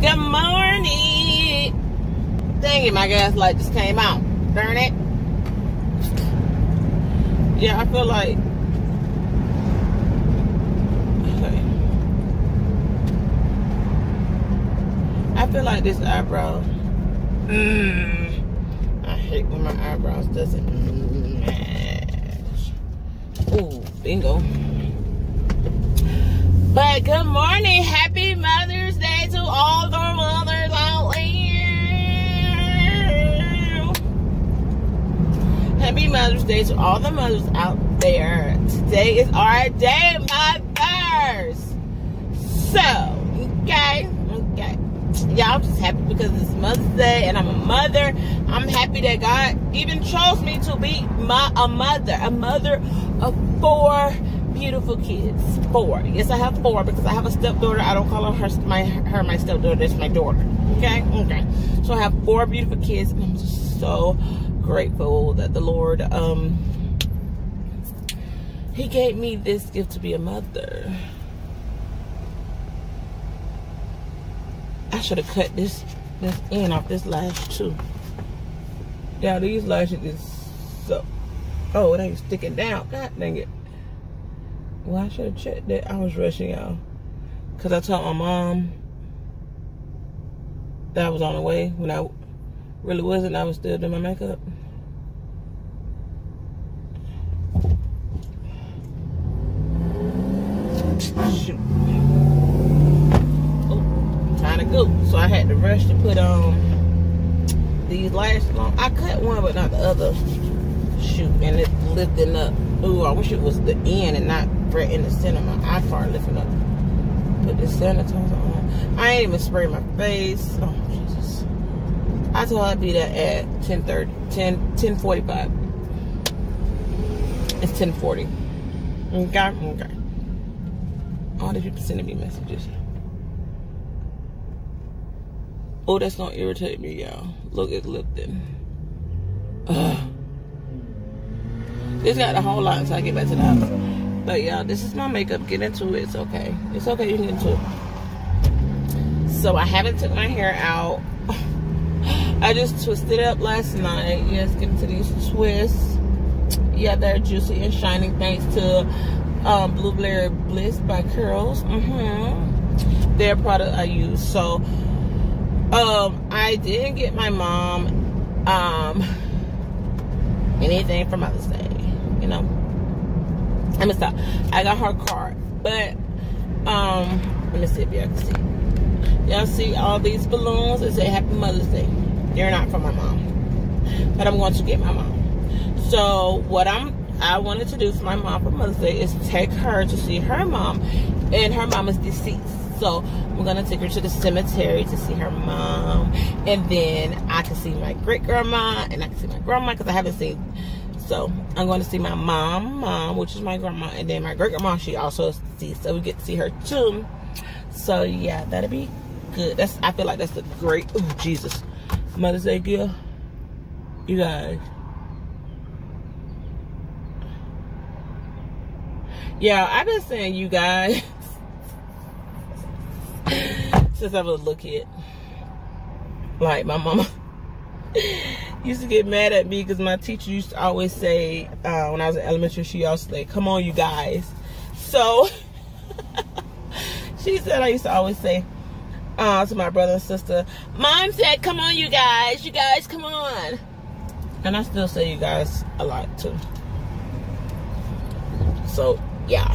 Good morning. Dang it, my gas light just came out. Darn it. Yeah, I feel like. Okay. I feel like this eyebrow. Mm, I hate when my eyebrows doesn't match. Ooh, bingo. But good morning. Happy Mother's Day to all the mothers out there. Happy Mother's Day to all the mothers out there. Today is our day, mothers. So, okay, okay. I'm just happy because it's Mother's Day and I'm a mother. I'm happy that God even chose me to be my a mother, a mother of four beautiful kids. Four. Yes, I have four because I have a stepdaughter. I don't call her my her my stepdaughter. It's my daughter. Okay, okay. So I have four beautiful kids, and I'm just so grateful that the Lord um He gave me this gift to be a mother. I should have cut this this end off this lash too. Yeah, these lashes is so. Oh, it ain't sticking down. God dang it. Well, I should have checked that. I was rushing y'all. Because I told my mom that I was on the way when I really wasn't. I was still doing my makeup. Shoot. Oh, time to go. So I had to rush to put on these lashes on. I cut one, but not the other. Shoot, and it's lifting up. Ooh, I wish it was the end and not right in the center. My eye part lifting up. Put the sanitizer on. I ain't even spray my face. Oh, Jesus. I told her I'd be there at 10.30, 10, 10.45. It's 10.40. Okay, okay. All these people sending me messages. Oh, that's gonna irritate me, y'all. Look, it's lifting. Ugh. This got a whole lot until I get back to the house. But yeah, this is my makeup. Get into it. It's okay. It's okay. You can get into it. So I haven't took my hair out. I just twisted up last night. Yes, get into these twists. Yeah, they're juicy and shining thanks to um, Blueberry Bliss by Curls. Mm-hmm. Their product I use. So um, I didn't get my mom um, anything for Mother's Day you know. Let me stop. I got her card. But um let me see if y'all can see. Y'all see all these balloons that say Happy Mother's Day. They're not for my mom. But I'm going to get my mom. So what I'm I wanted to do for my mom for Mother's Day is take her to see her mom. And her mom is deceased. So I'm gonna take her to the cemetery to see her mom, and then I can see my great grandma, and I can see my grandma because I haven't seen so I'm going to see my mom, mom, which is my grandma, and then my great grandma. She also sees, so we get to see her too. So yeah, that'll be good. That's I feel like that's a great. Oh Jesus, Mother's Day gift, you guys. Yeah, I've been saying you guys since I was a little kid. Like my mama used to get mad at me because my teacher used to always say, uh, when I was in elementary, she always say, come on, you guys. So, she said I used to always say uh, to my brother and sister, Mom said, come on, you guys. You guys, come on. And I still say you guys a lot, too. So, yeah.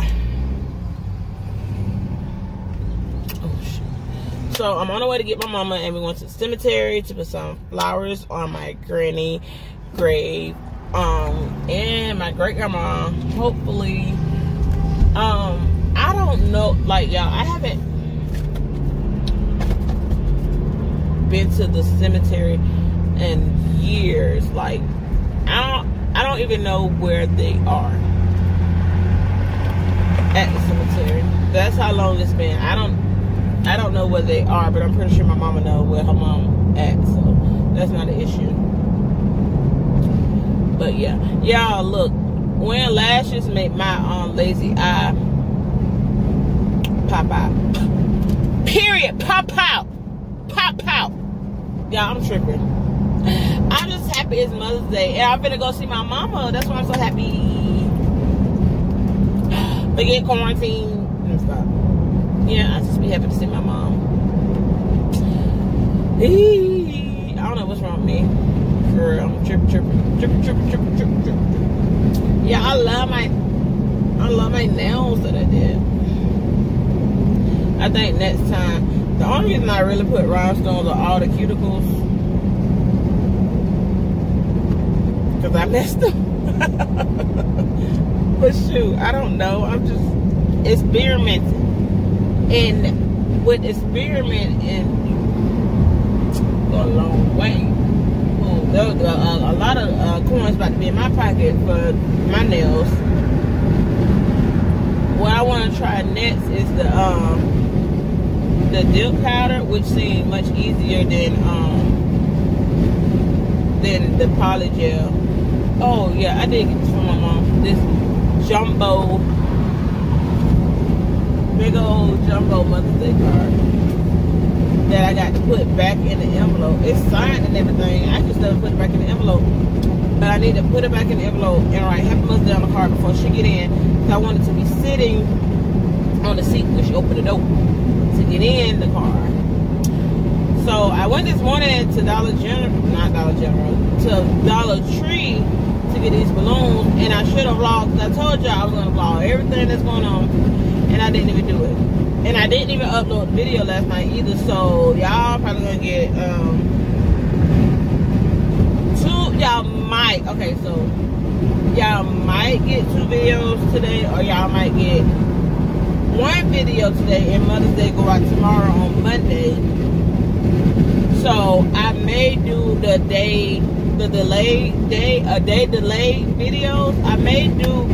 So I'm on the way to get my mama and we went to the cemetery to put some flowers on my granny grave. Um, and my great grandma, hopefully, um, I don't know, like y'all, I haven't been to the cemetery in years. Like, I don't, I don't even know where they are at the cemetery. That's how long it's been. I don't I don't know where they are, but I'm pretty sure my mama know where her mom at, so that's not an issue. But yeah, y'all look, wearing lashes make my um lazy eye pop out. Period, pop out. Pop, pop. Yeah, I'm tripping. I'm just happy it's Mother's Day. And I'm gonna go see my mama. That's why I'm so happy. Forget quarantine. Yeah, I just be happy to see my mom. I don't know what's wrong with me. For real. I'm tripping, tripping, tripping, tripping, tripping, tripping, tripping. Yeah, I love my I love my nails that I did. I think next time, the only reason I really put rhinestones on all the cuticles, because I messed up. but shoot, I don't know. I'm just experimenting. And with experimenting, go a long way. a lot of uh, coins about to be in my pocket for my nails what I want to try next is the um the dip powder, which seems much easier than um than the poly gel. Oh yeah, I did get this from my mom. This jumbo, big old jumbo Mother's Day card that I got to put back in the envelope. It's signed and everything. I just never put it back in the envelope. But I need to put it back in the envelope and write Happy Mother's Day on the card before she get in Because I wanted to be sitting on the seat when she opened the door to get in the car. So I went this morning to Dollar General, not Dollar General, to Dollar Tree to get these balloons, and I should have vlogged. I told y'all I was gonna vlog everything that's going on, and I didn't even do it. And I didn't even upload the video last night either. So y'all probably gonna get um two. Y'all might. Okay, so y'all might get two videos today or y'all might get one video today and Mother's Day go out tomorrow on Monday. So I may do the day, the delayed day, a day delayed videos. I may do,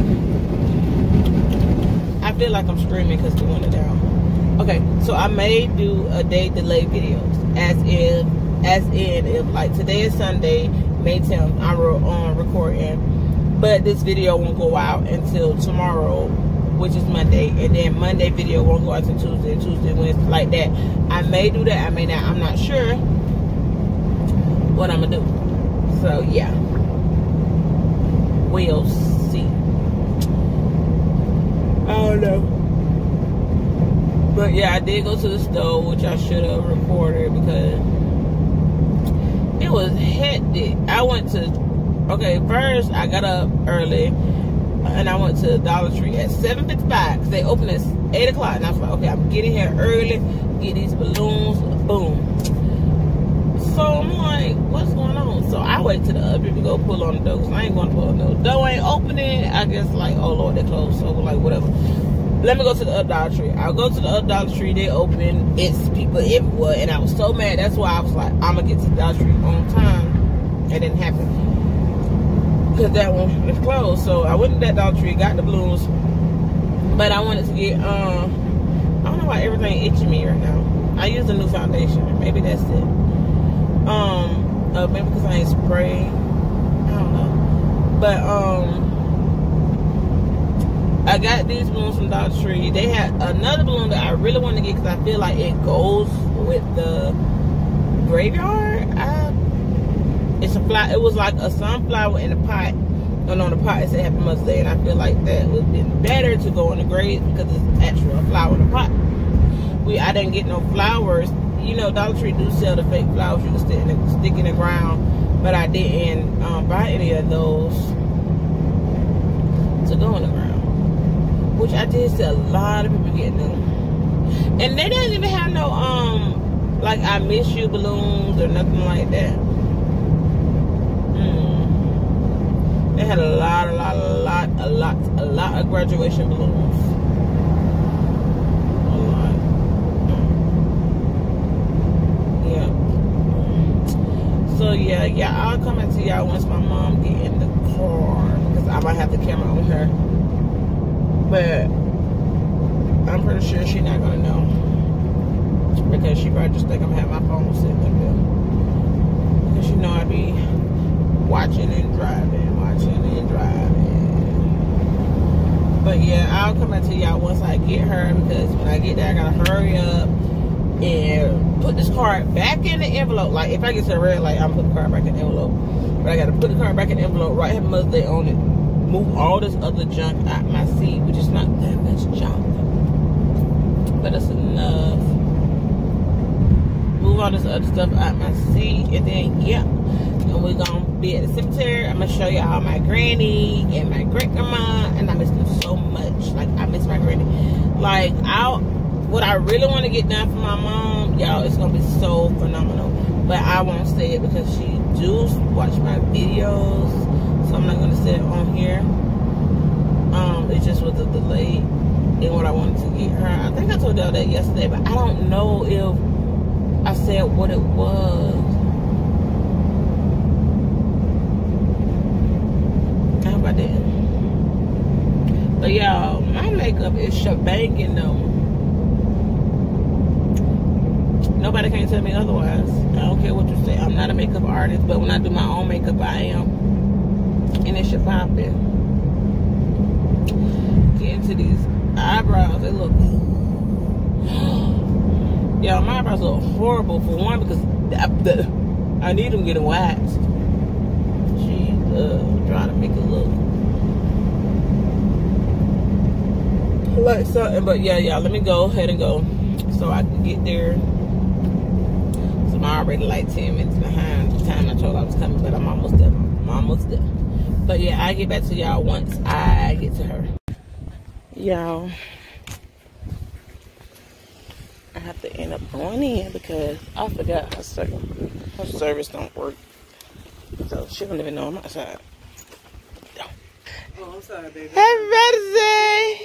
feel like I'm screaming because the window down. Okay, so I may do a day delay videos as in, as in if like today is Sunday, May 10th, I'm um, recording but this video won't go out until tomorrow which is Monday and then Monday video won't go out until Tuesday Tuesday Wednesday like that. I may do that I may not I'm not sure what I'm gonna do. So yeah. See I don't know but yeah I did go to the store which I should have recorded because it was hectic I went to Okay, first I got up early and I went to Dollar Tree at 7.55 because they open at 8 o'clock. And I was like, okay, I'm getting here early, get these balloons, boom. So I'm like, what's going on? So I wait to the upper to go pull on the door because I ain't going to pull on the door. Door ain't opening. I guess like, oh Lord, they closed. So like, whatever. Let me go to the up Dollar Tree. I'll go to the up Dollar Tree. They open. It's people everywhere. And I was so mad. That's why I was like, I'm to get to the Dollar Tree on time. It didn't happen because that one was closed. So I went to that Dollar Tree, got the balloons, but I wanted to get. Um, I don't know why everything itching me right now. I use a new foundation. Maybe that's it. Um, uh, maybe because I ain't spray. I don't know, but um. I got these balloons from Dollar Tree. They had another balloon that I really want to get because I feel like it goes with the graveyard. I it's a fly. It was like a sunflower in a pot. And on the pot it said Happy Mother's Day, and I feel like that would have been better to go in the grave because it's actually a flower in a pot. We I didn't get no flowers. You know, Dollar Tree do sell the fake flowers you can stick in the, stick in the ground, but I didn't um, buy any of those to go in the ground. Which I did see a lot of people getting them, and they didn't even have no um like I miss you balloons or nothing like that. They had a lot, a lot, a lot, a lot, a lot of graduation balloons. A lot. Yeah. So yeah, yeah, I'll come back to y'all once my mom get in the car because I might have the camera on her. But I'm pretty sure she's not gonna know because she probably just think I'm having my phone sitting like that. Because you know I be watching and driving watching and driving. But yeah, I'll come back to y'all once I get her because when I get there, I gotta hurry up, and put this card back in the envelope. Like if I get to the red light, I'm put the card back in the envelope. But I gotta put the card back in the envelope, write Happy Mother's Day on it, move all this other junk out my seat, which is not that much junk. But it's enough. Move all this other stuff out my seat and then yeah. And we're gonna be at the cemetery. I'm gonna show y'all my granny and my great grandma and I miss them so much. Like I miss my granny. Like I what I really want to get done for my mom, y'all, it's gonna be so phenomenal. But I won't say it because she do watch my videos, so I'm not gonna say it on here. Um, it just was a delay in what I wanted to get her. I think I told y'all that yesterday, but I don't know if I said what it was. But y'all, my makeup is shebanging though. Nobody can tell me otherwise. I don't care what you say. I'm not a makeup artist, but when I do my own makeup, I am. And it should pop in. Get into these eyebrows. They look. Yeah, my eyebrows look horrible for one because I, I need them getting waxed. She uh, trying to make it look like something. But yeah, yeah. Let me go ahead and go so I can get there. I'm already like 10 minutes behind the time I told I was coming, but I'm almost there. I'm almost there. But yeah, i get back to y'all once I get to her. Y'all, I have to end up going in because I forgot her service, her service don't work. So she don't even know I'm outside. Oh, I'm sorry, baby. Happy birthday!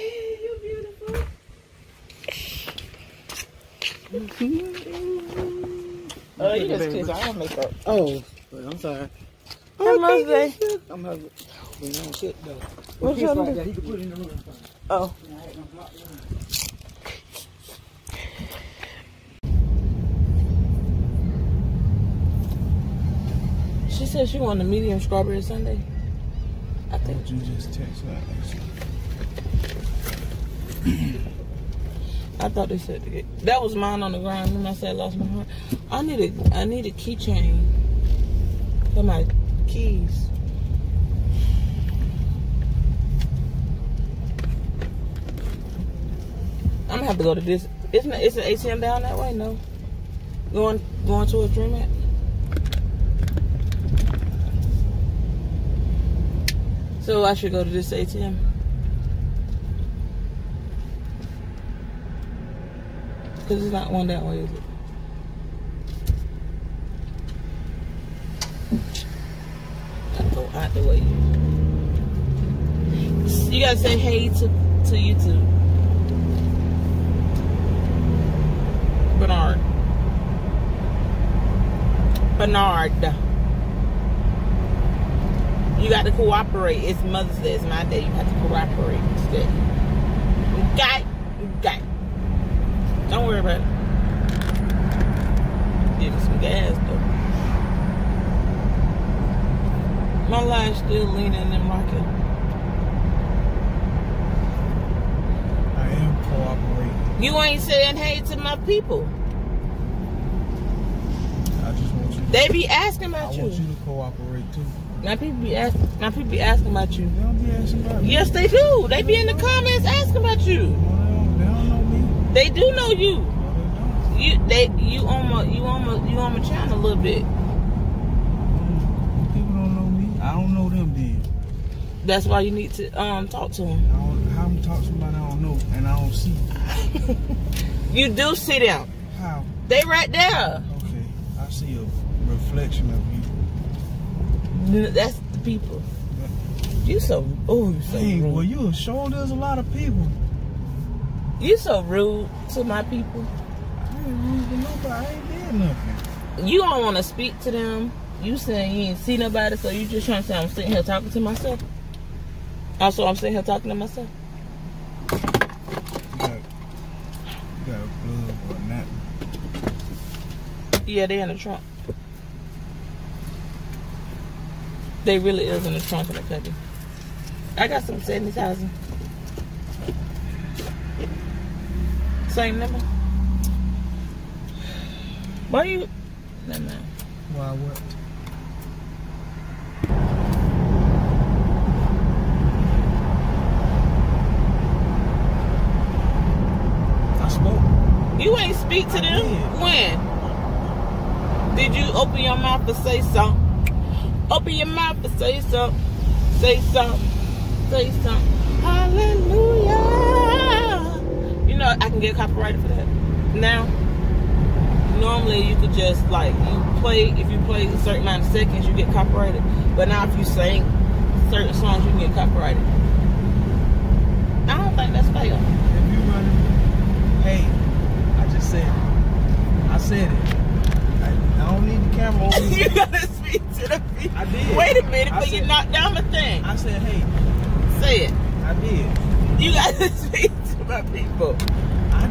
you beautiful. Oh, you just kids. I don't make up. Oh, well, I'm sorry. Happy Mother's Day. I'm having. We don't shit though. What's your like name? that, he can put in the room. Oh. She said she wanted a medium strawberry sundae. I think. You just text her. I thought they said that was mine on the ground. Remember I said I lost my heart. I need a I need a keychain for my keys. I'm gonna have to go to this. Isn't it, it's ATM down that way? No. Going going to a Dreamette. So I should go to this ATM. Because it's not one that way, is it? I go out the way. You gotta say hey to to YouTube. Bernard. Bernard. You got to cooperate. It's Mother's Day. It's my day. You have to cooperate today. Okay. Don't worry about it. Give me some gas though. My line's still leaning and rocking. I am cooperating. You ain't saying hey to my people. I just want you. They be asking about I about want you. you to cooperate too. My people be asking. My people be asking about you. They don't be asking about me. Yes, they do. They be in the comments asking about you. No, they don't, they don't know me. They do know you. You they you on my you on my you on my channel a little bit. People don't know me. I don't know them then. That's why you need to um talk to them. I don't, how I'm talk to somebody I don't know and I don't see. You do see them. How? They right there. Okay. I see a reflection of you. That's the people. You so oh you so Hey, rude. well, you there's a lot of people. You so rude to my people. I ain't rude to nobody. I ain't did nothing. You don't want to speak to them. You saying you ain't see nobody, so you just trying to say I'm sitting here talking to myself. Oh, also, I'm sitting here talking to myself. You got, you got or a. Yeah, they in the trunk. They really is in the trunk in the cubby. I got some seventy Same number. Why you? No, no. Why what? I spoke. You ain't speak to I them. did. When? Did you open your mouth to say something? Open your mouth to say something. Say something. Say something. Hallelujah. You know I can get copyrighted for that. Now, normally you could just like you play if you play a certain amount of seconds you get copyrighted. But now if you sing certain songs you can get copyrighted. I don't think that's fair. If you running, hey, I just said it. I said it. I, I don't need the camera over you gotta speak to the people. I did. Wait a minute, I but you said- knocked down the thing. I said, hey, Say it. I did. You gotta speak to my people.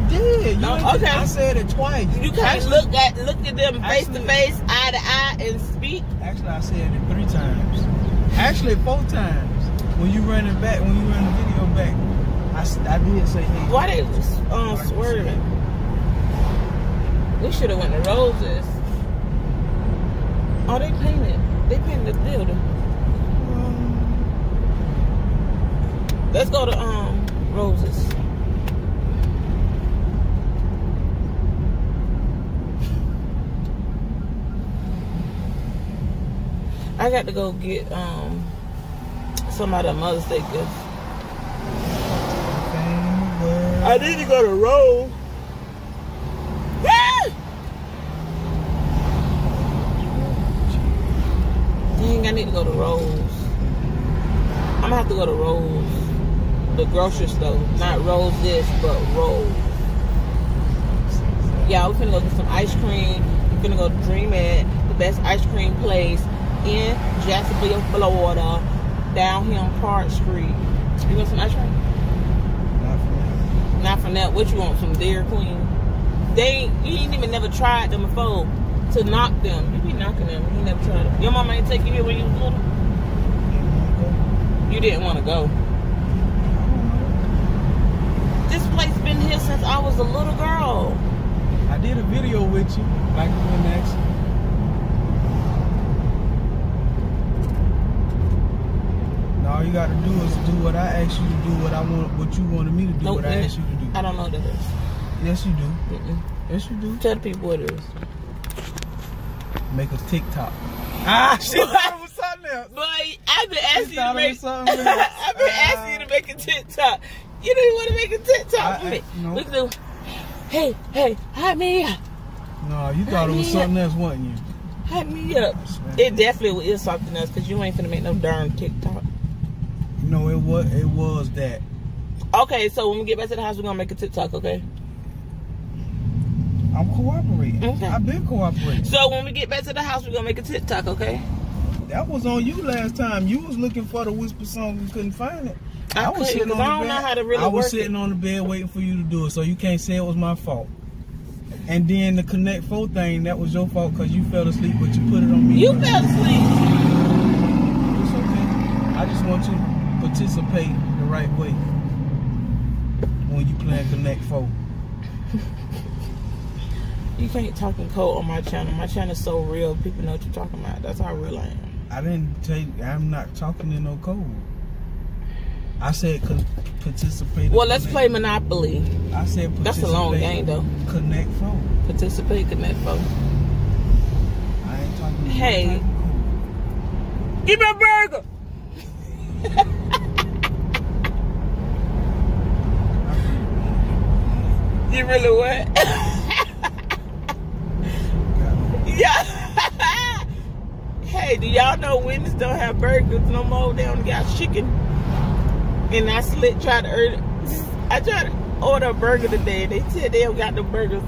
I did. You No, okay. I said it twice. You can't Actually- look at look at them face to face, eye to eye, and speak. Actually, I said it three times. Actually, four times. When you run it back, when you run the video back, I did say, hey. Why they um swerving? We should have went to Roses. Oh, they painted. They painted the building. Um, Let's go to um Roses. I got to go get um some of the Mother's Day gifts. I need to go to Rose. Dang, I need to go to Rose. I'm gonna have to go to Rose, the grocery store. Not Rose this, but Rose. Yeah, we're gonna go get some ice cream. We're gonna go to Dreamette, the best ice cream place in Jacksonville, Florida, down here on Park Street. You want some ice cream? Not for that. Not from that. What you want? Some Dairy Queen? They you ain't even never tried them before to knock them. You be knocking them. You never tried them. Your mama ain't take you here when you was little. You didn't want to go. This place been here since I was a little girl. I did a video with you, like when next. Now all you got to do is do what I asked you to do, what I want, what you wanted me to do, Nope, what I mm, asked you to do. I don't know what that is. Yes, you do. Mm-mm. Yes, you do. Tell the people what it is. Make a TikTok. Ah, she thought it was something else. Boy, I've been asking you to make. something else. I've been asking you to make a TikTok. You didn't want to make a TikTok I-. I- no. We can do. Hey, hey, hype me up, No, you thought it was something else, wasn't you? hype me up. It definitely is something else because you ain't finna make no darn TikTok. No, it was. It was that. Okay, so when we get back to the house, we're gonna make a TikTok, okay? I'm cooperating. Okay. I've been cooperating. So when we get back to the house, we're gonna make a TikTok, okay? That was on you last time. You was looking for the whisper song and couldn't find it. I couldn't, 'cause I don't know how to really I was sitting it. on the bed waiting for you to do it, so you can't say it was my fault. And then the Connect Four thing, that was your fault because you fell asleep, but you put it on me. You fell asleep. It's okay. I just want you to participate the right way when you playing Connect Four. You can't talk in code on my channel. My channel's so real. People know what you're talking about. That's how real I am. I didn't take. I'm not talking in no code. I said con- participate. Well, let's play Monopoly. I said That's a long game, though. Connect Four. Participate, connect, folks. I ain't talking. Hey. no type. Give me a burger. You really what? yeah. hey, do y'all know Wendy's don't have burgers no more? They only got chicken. And I slit tried to order. I tried to order a burger today. They said they don't got no burgers.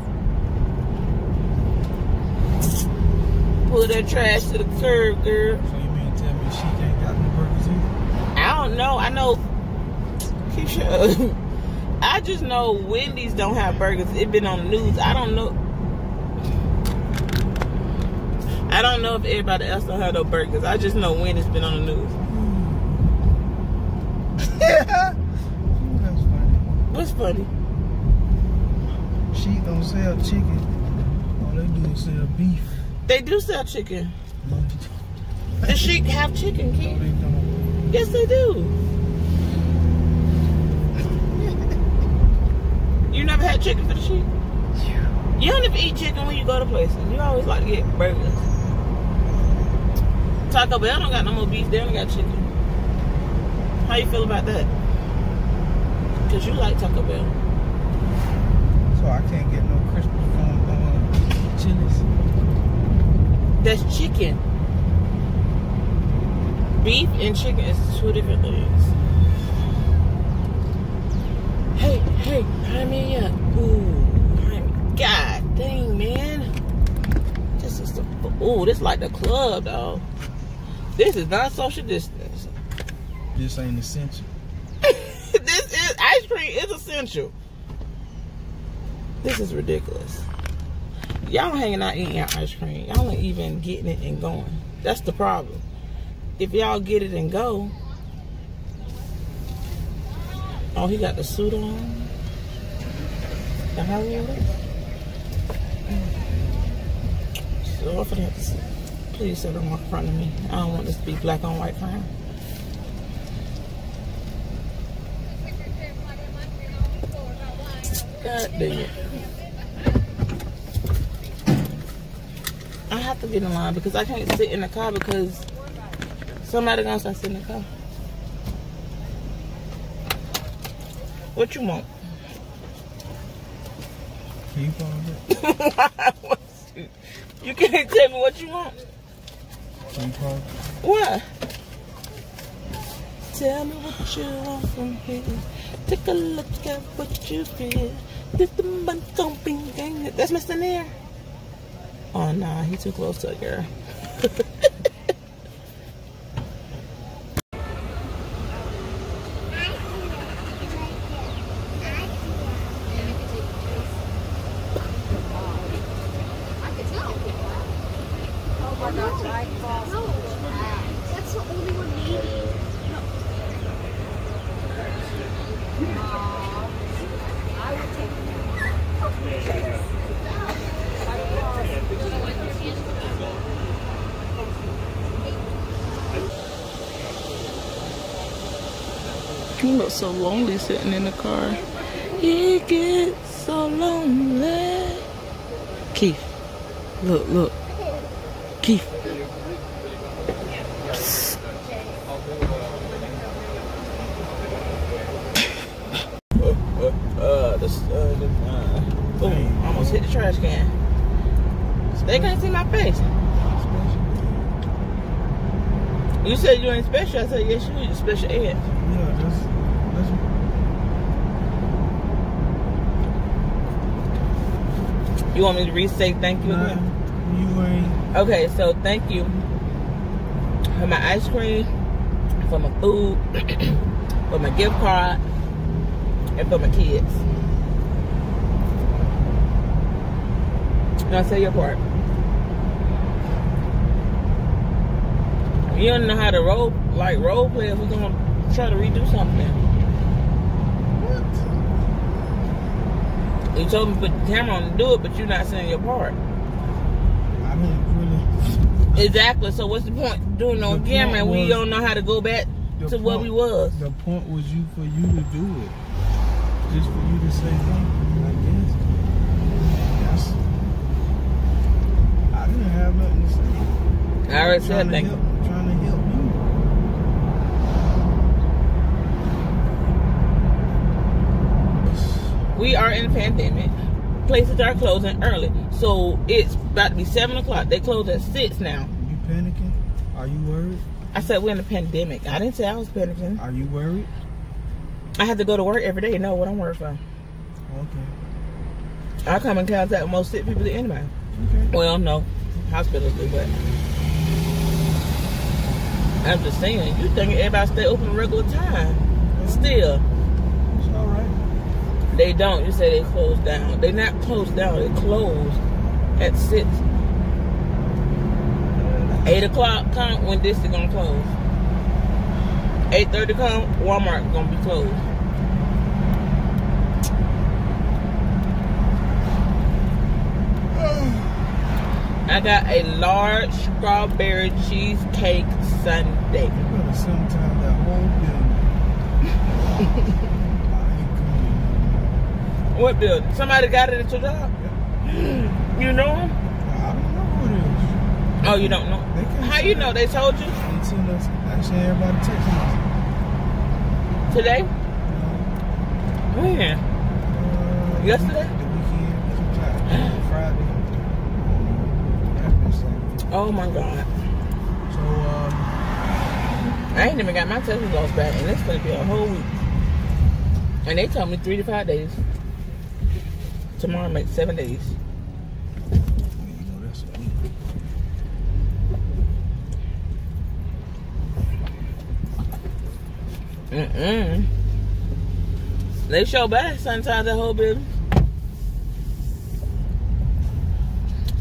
Pull that trash to the curb, girl. Don't know. I know. Keisha. I just know Wendy's don't have burgers. It been on the news. I don't know. I don't know if everybody else don't have no burgers. I just know Wendy's been on the news. Yeah. That's funny. What's funny? She don't sell chicken All they do is sell beef. They do sell chicken. Mm-hmm. No, she have chicken, Keith. Don't. Yes, they do. You never had chicken for the sheep? You don't even eat chicken when you go to places. You always like to get burgers. Taco Bell don't got no more beef. They don't got chicken. How you feel about that? Cause you like Taco Bell. So I can't get no Christmas from uh, Chili's. That's chicken. Beef and chicken is two different things. Hey, hey, hire me up. Ooh, hire me. God dang, man. This is the, ooh, this like the club, though. This is not social distance. This ain't essential. this is, ice cream is essential. This is ridiculous. Y'all hanging out eating your ice cream. Y'all ain't even getting it and going. That's the problem. If y'all get it and go. Oh, he got the suit on. The Hollywood. So if I have to see. Please sit on in front of me. I don't want this to be black on white crime. God dang it. I have to get in line because I can't sit in the car because somebody gonna start sitting in the car. What you want? Can you pause it? you can't tell me what you want. Can you it? What? Tell me what you want from here. Take a look at what you feel. This the month don't be gang. That's Mr. Nair. Oh nah, he too close to a girl. He looks so lonely sitting in the car. He gets so lonely. Keith, look, look. Keith. Uh, this, uh, the, uh, boom, almost hit the trash can. They can't see my face. You said you ain't special. I said, yes, you is special ed. Yeah, that's, that's You want me to re-say thank you nah, again? you ain't. Okay, so thank you for my ice cream, for my food, for my gift card, and for my kids. Now say your part. You don't know how to role like role play if we're gonna try to redo something. You told me to put the camera on and do it, but you're not saying your part. I didn't really. Exactly. So what's the point doing on The camera and we was- don't know how to go back to what we was? The point was you for you to do it, just for you to say thank you. I guess. That's. I didn't have nothing to say. I already said thank you. Trying to help you. We are in a pandemic. Places are closing early. So it's about to be seven o'clock. They close at six now. You panicking? Are you worried? I said we're in a pandemic. I didn't say I was panicking. Are you worried? I have to go to work every day. Know what I'm working for. Okay. I come in contact with most sick people anyway. Okay. Well, no, hospitals do, but I'm just saying. You think everybody stay open regular time? Still, It's all right. They don't. You say they closed down. They not closed down. They closed at six. Eight o'clock come when this is gonna close. Eight thirty come, Walmart gonna be closed. I got a large strawberry cheesecake sundae. You better sometime that whole building. I ain't coming. What building? Somebody got it at your job? You know? 'em? I don't know who it is. Oh, you don't know? How you know? They told you They send us, I send everybody text message. today? Uh, When? uh, Yesterday? The weekend, sometime. Friday. Oh my God. So, um, I ain't even got my test results back, and it's gonna be a whole week. And they told me three to five days. Tomorrow makes seven days. Mm-mm. They show back sometimes the whole business.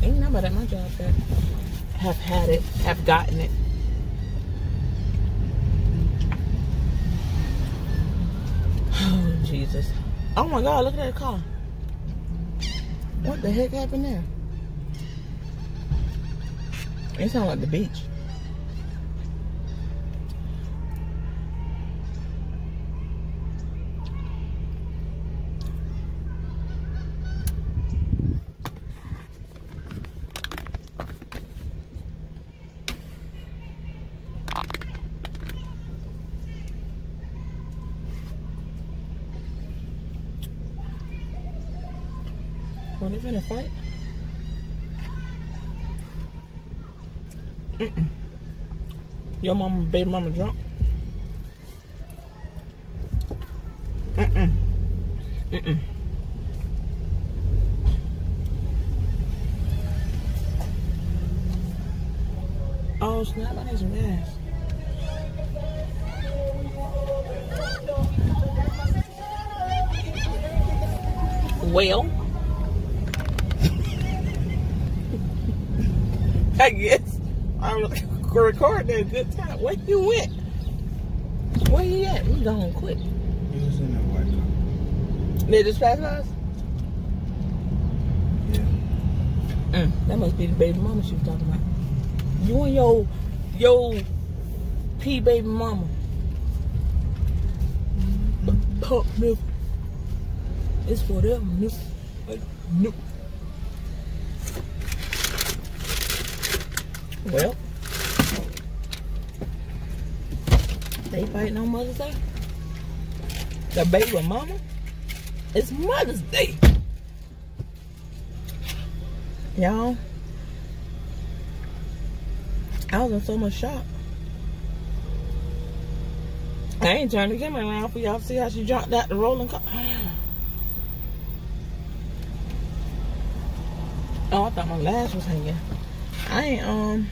Ain't nobody at my job that have had it, have gotten it. Oh, Jesus. Oh my God, look at that car. What the heck happened there? It sounds like the beach. What they finna fight? Mm-mm. Your mama, baby mama drunk? Mm-mm. Mm-mm. Oh snap, I need some gas. Well, I guess I'm recording a good time. Where you went? Where you at? You gone quick. He was in that white car. They just passed us? Yeah. Mm, that must be the baby mama she was talking about. You and your your P baby mama. Pump milk. It's for them milk. Milk. Well, they fighting on Mother's Day. The baby mama. It's Mother's Day. Y'all, I was in so much shock. I ain't turned the camera around for y'all to see how she jumped out the rolling car. Oh, I thought my lash was hanging. I ain't, um,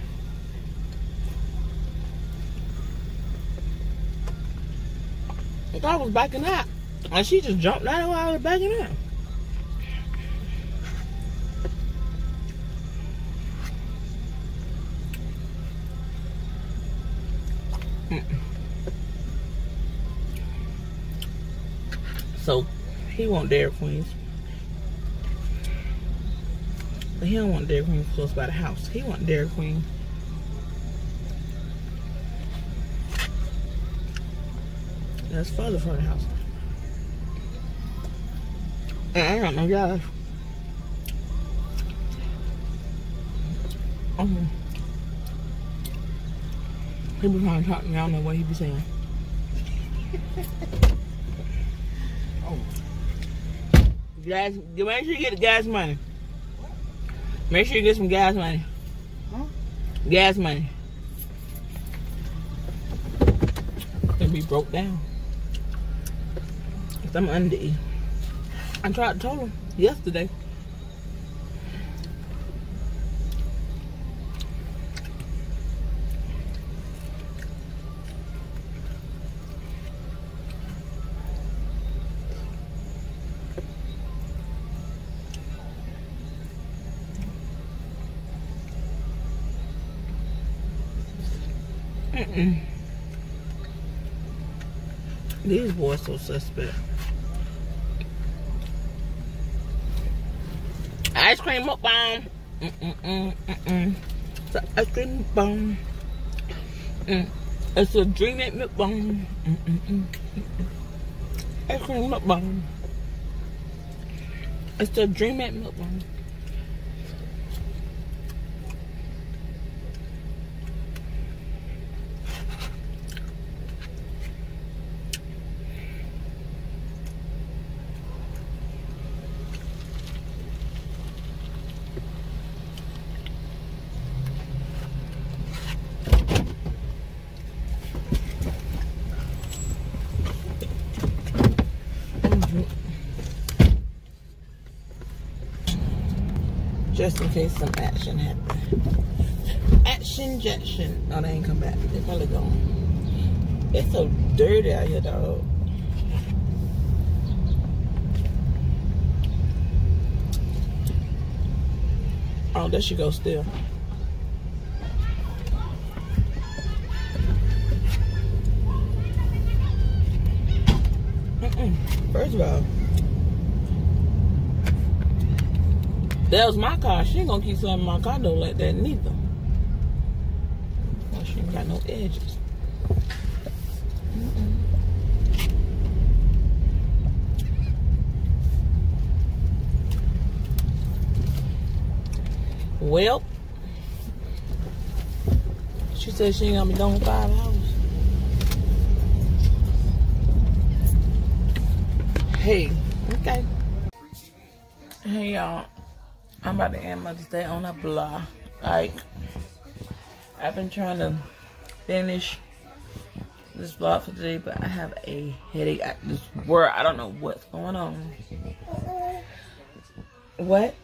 I was backing out. And she just jumped out while I was backing out. So he want Dairy Queens. But he don't want Dairy Queen close by the house. He want Dairy Queen. That's further from the house. And I got no gas. Um, he be trying to talk to me. I don't know what he be saying. Oh, Gas, make sure you get the gas money. Make sure you get some gas money. Huh? Gas money. Can be broke down. I'm under E. I tried to tell him yesterday. Mm-mm. These boys so suspect. Ice cream mukbang. Mm-mm-mm-mm-mm. It's an ice cream mukbang. Mm. It's a Dreamette mukbang. Mm-mm-mm. Ice cream mukbang. It's a Dreamette mukbang. Just in case some action happens. Action Jackson. No, they ain't come back. They probably gone. It's so dirty out here, dog. Oh, there she goes still. First of all, that was my car. She ain't gonna keep slamming my car door like that neither. Well, she ain't got no edges. Well, she said she ain't gonna be done five hours. Hey, okay. Hey y'all, I'm about to end Mother's Day on a blah. Like, I've been trying to finish this vlog for today, but I have a headache. I this word, I don't know what's going on. What?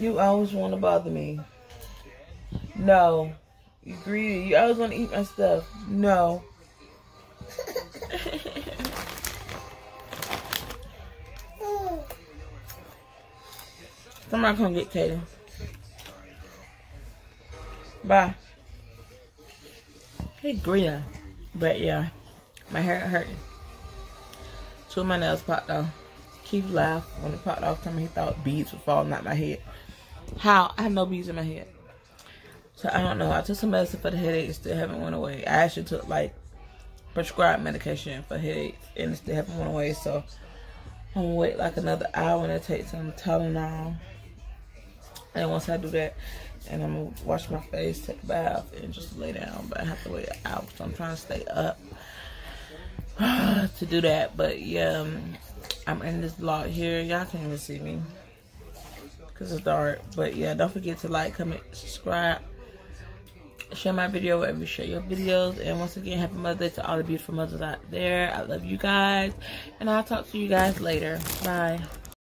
You always want to bother me. No. You greedy. You always want to eat my stuff. No. Somebody come get Katie. Bye. Hey, Greta. But yeah, my hair hurting. Two of my nails popped off. Keith laughed when it popped off. Told me he thought beads were falling out my head. How? I have no beads in my head. So I don't know. I took some medicine for the headache. Still haven't went away. I actually took like prescribed medication for headaches and it still haven't went away. So I'm gonna wait like another hour and take some Tylenol. And once I do that, and I'm gonna wash my face, take a bath, and just lay down. But I have to wait an hour, so I'm trying to stay up to do that. But yeah, um, I'm in this vlog here. Y'all can't even see me because it's dark. But yeah, don't forget to like, comment, subscribe, share my video wherever you share your videos. And once again, happy Mother's Day to all the beautiful mothers out there. I love you guys, and I'll talk to you guys later. Bye.